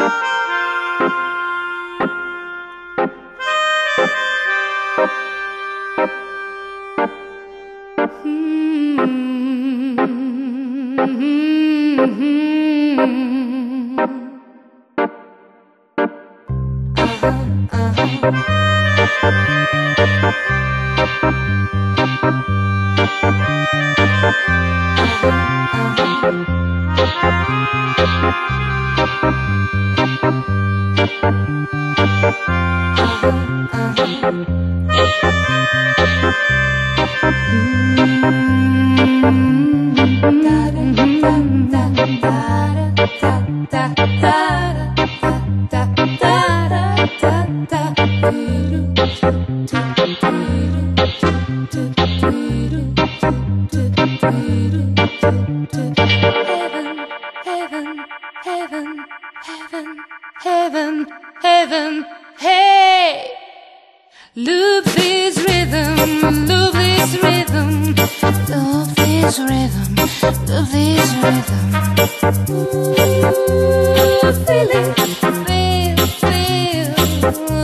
Uh-huh. Heaven, hey! Loop this rhythm, loop this rhythm, loop this rhythm, loop this rhythm. Ooh, feel feel,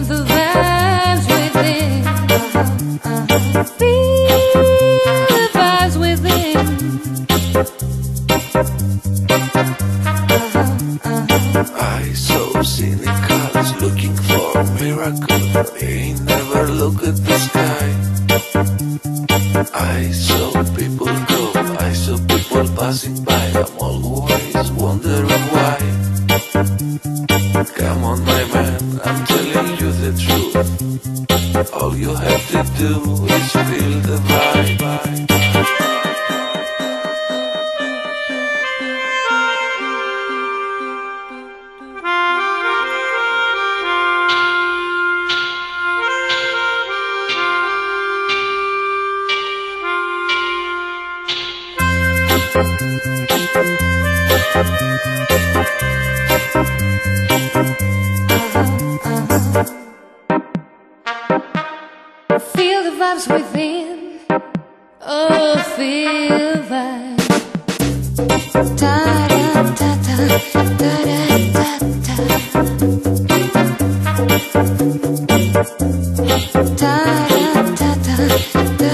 the vibes within. Feel the vibes within. I saw They never look at the sky. I saw people go, I saw people passing by. I'm always wondering why. Come on, my man, I'm telling you the truth. All you have to do is feel the vibe. Feel the vibes within. Oh, feel da da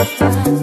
Bye.